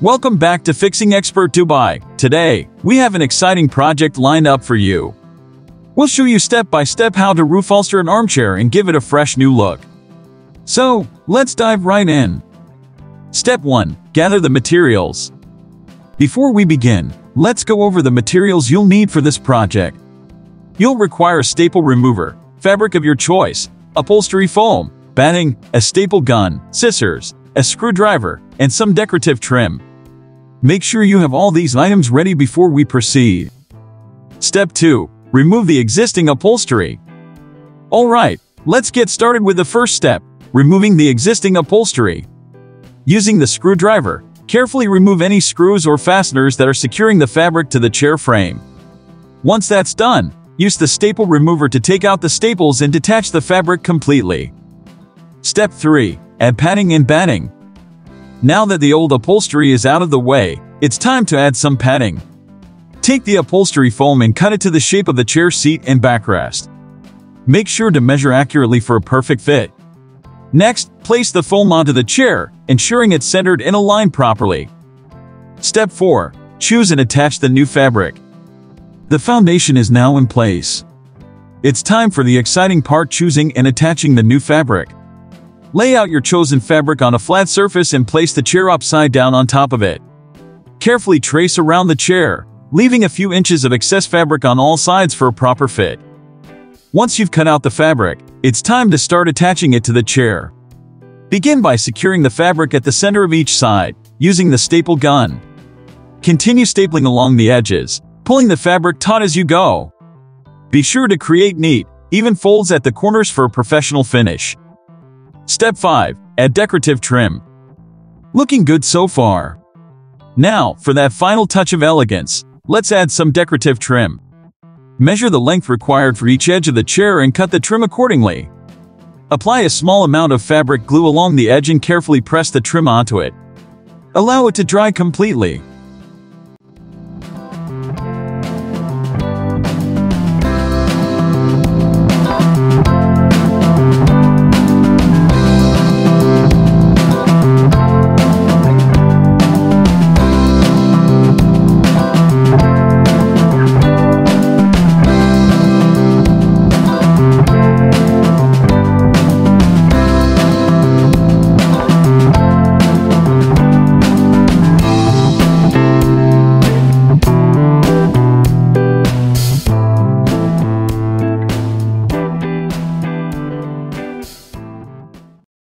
Welcome back to Fixing Expert Dubai. Today, we have an exciting project lined up for you. We'll show you step by step how to upholster an armchair and give it a fresh new look. So, let's dive right in. Step 1. Gather the materials. Before we begin, let's go over the materials you'll need for this project. You'll require a staple remover, fabric of your choice, upholstery foam, batting, a staple gun, scissors, a screwdriver, and some decorative trim. Make sure you have all these items ready before we proceed. Step 2. Remove the existing upholstery. Alright, let's get started with the first step, removing the existing upholstery. Using the screwdriver, carefully remove any screws or fasteners that are securing the fabric to the chair frame. Once that's done, use the staple remover to take out the staples and detach the fabric completely. Step 3. Add padding and batting. Now that the old upholstery is out of the way, it's time to add some padding. Take the upholstery foam and cut it to the shape of the chair seat and backrest. Make sure to measure accurately for a perfect fit. Next, place the foam onto the chair, ensuring it's centered and aligned properly. Step 4. Choose and attach the new fabric. The foundation is now in place. It's time for the exciting part choosing and attaching the new fabric. Lay out your chosen fabric on a flat surface and place the chair upside down on top of it. Carefully trace around the chair, leaving a few inches of excess fabric on all sides for a proper fit. Once you've cut out the fabric, it's time to start attaching it to the chair. Begin by securing the fabric at the center of each side, using the staple gun. Continue stapling along the edges, pulling the fabric taut as you go. Be sure to create neat, even folds at the corners for a professional finish. Step 5. Add decorative trim. Looking good so far. Now, for that final touch of elegance, let's add some decorative trim. Measure the length required for each edge of the chair and cut the trim accordingly. Apply a small amount of fabric glue along the edge and carefully press the trim onto it. Allow it to dry completely.